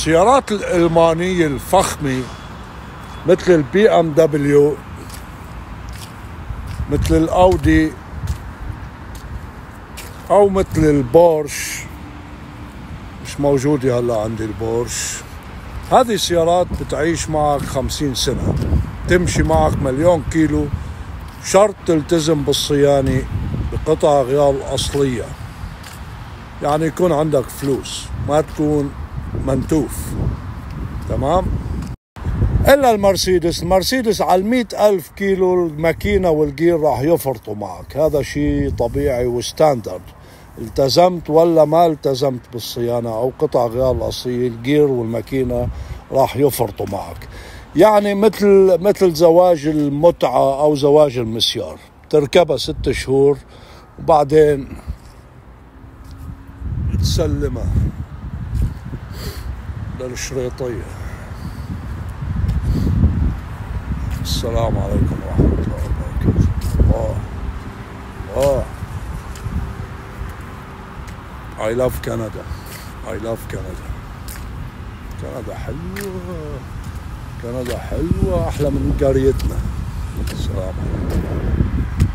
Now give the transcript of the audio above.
السيارات الألمانية الفخمة مثل البي إم دبليو مثل الاودي أو مثل البورش مش موجودة هلا عندي البورش. هذه السيارات بتعيش معك خمسين سنة. تمشي معك مليون كيلو. شرط تلتزم بالصيانة بقطع غيار أصلية يعني يكون عندك فلوس. ما تكون منتوف تمام؟ إلا المرسيدس. المرسيدس على المئة ألف كيلو الماكينة والجير راح يفرطوا معك. هذا شيء طبيعي وستاندرد. التزمت ولا ما التزمت بالصيانة أو قطع غيار الاصلية الجير والماكينة راح يفرطوا معك. يعني مثل مثل زواج المتعة أو زواج المسيار. تركبها ست شهور وبعدين تسلمها. للشريطية السلام عليكم ورحمة الله وبركاته. الله الله I love Canada. I love Canada. كندا حلوة. كندا حلوة. أحلى من قريتنا. السلام عليكم.